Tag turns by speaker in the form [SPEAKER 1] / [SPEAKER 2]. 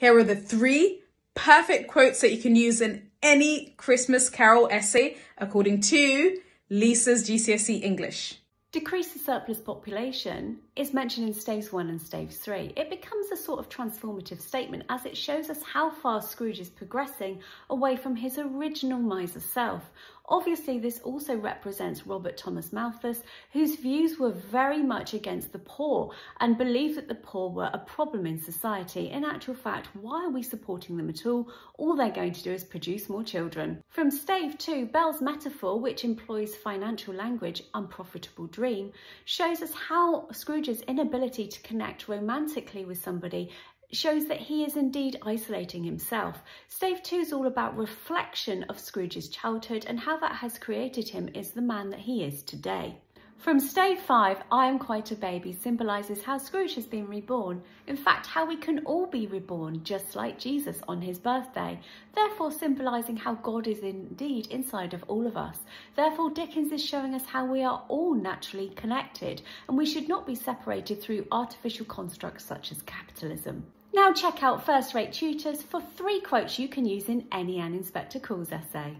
[SPEAKER 1] Here are the three perfect quotes that you can use in any Christmas Carol essay according to Lisa's GCSE English.
[SPEAKER 2] Decrease the surplus population is mentioned in staves 1 and staves 3. It becomes a sort of transformative statement as it shows us how far Scrooge is progressing away from his original miser self. Obviously, this also represents Robert Thomas Malthus, whose views were very much against the poor and believed that the poor were a problem in society. In actual fact, why are we supporting them at all? All they're going to do is produce more children. From stave 2, Belle's metaphor, which employs financial language, unprofitable dream, shows us how Scrooge's inability to connect romantically with somebody shows that he is indeed isolating himself. Stave 2 is all about reflection of Scrooge's childhood and how that has created him as the man that he is today. From stave 5, I am quite a baby symbolises how Scrooge has been reborn. In fact, how we can all be reborn just like Jesus on his birthday, therefore symbolising how God is indeed inside of all of us. Therefore, Dickens is showing us how we are all naturally connected and we should not be separated through artificial constructs such as capitalism. Now check out First Rate Tutors for three quotes you can use in any An Inspector Calls essay.